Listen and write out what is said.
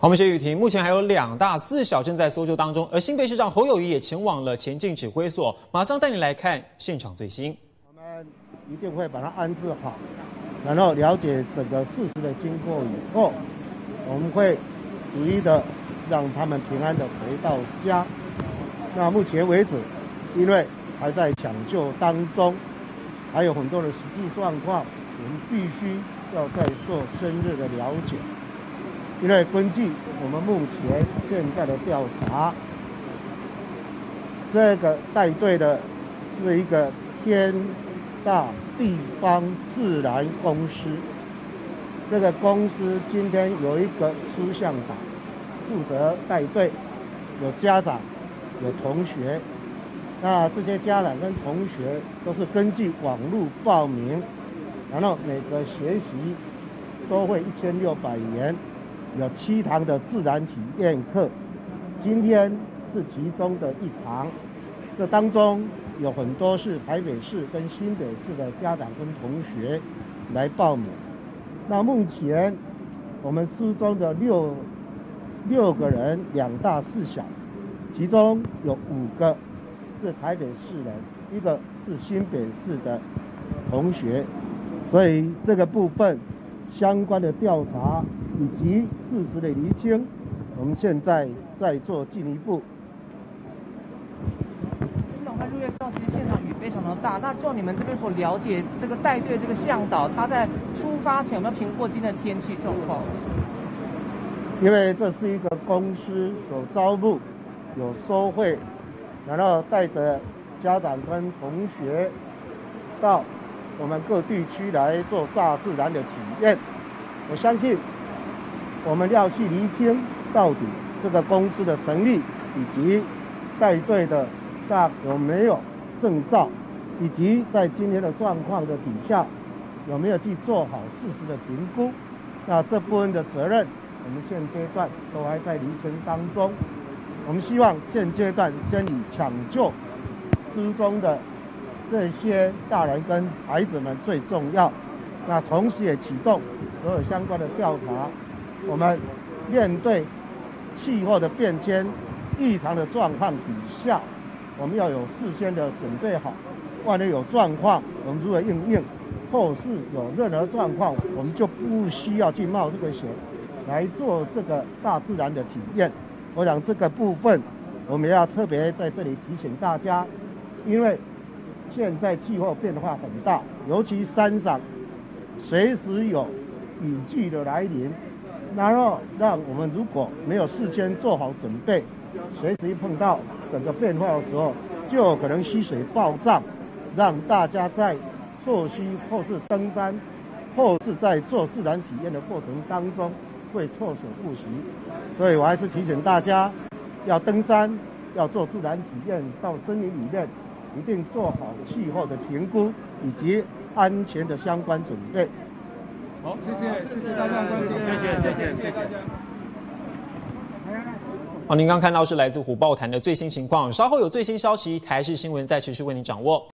我们谢雨婷。目前还有两大四小正在搜救当中，而新北市长侯友谊也前往了前进指挥所，马上带你来看现场最新。我们一定会把它安置好，然后了解整个事实的经过以后，我们会逐一的让他们平安的回到家。那目前为止，因为还在抢救当中，还有很多的实际状况，我们必须要再做深入的了解。因为根据我们目前现在的调查，这个带队的是一个天大地方自然公司。这个公司今天有一个书向导负责带队，有家长，有同学。那这些家长跟同学都是根据网络报名，然后每个学习收费一千六百元。有七堂的自然体验课，今天是其中的一堂。这当中有很多是台北市跟新北市的家长跟同学来报名。那目前我们书中的六六个人，两大四小，其中有五个是台北市人，一个是新北市的同学，所以这个部分相关的调查。以及事实的厘清，我们现在在做进一步。市长，他入夜之后，其实现场雨非常的大。那就你们这边所了解，这个带队这个向导，他在出发前有没有评估过今天的天气状况？因为这是一个公司所招募，有收费，然后带着家长跟同学到我们各地区来做大自然的体验。我相信。我们要去厘清到底这个公司的成立以及带队的大有没有证照，以及在今天的状况的底下有没有去做好事实的评估。那这部分的责任，我们现阶段都还在厘清当中。我们希望现阶段先以抢救失踪的这些大人跟孩子们最重要。那同时也启动所有相关的调查。我们面对气候的变迁、异常的状况底下，我们要有事先的准备好。万一有状况，我们如何应应？后世有任何状况，我们就不需要去冒这个险来做这个大自然的体验。我想这个部分，我们要特别在这里提醒大家，因为现在气候变化很大，尤其山上随时有雨季的来临。然后让我们如果没有事先做好准备，随时一碰到整个变化的时候，就可能溪水暴涨，让大家在溯溪或是登山，或是在做自然体验的过程当中会措手不及。所以我还是提醒大家，要登山，要做自然体验，到森林里面一定做好气候的评估以及安全的相关准备。好，谢谢，谢谢大家关心，谢谢，谢谢，谢谢大家。好，您刚看到是来自虎豹潭的最新情况，稍后有最新消息，台视新闻再持续为您掌握。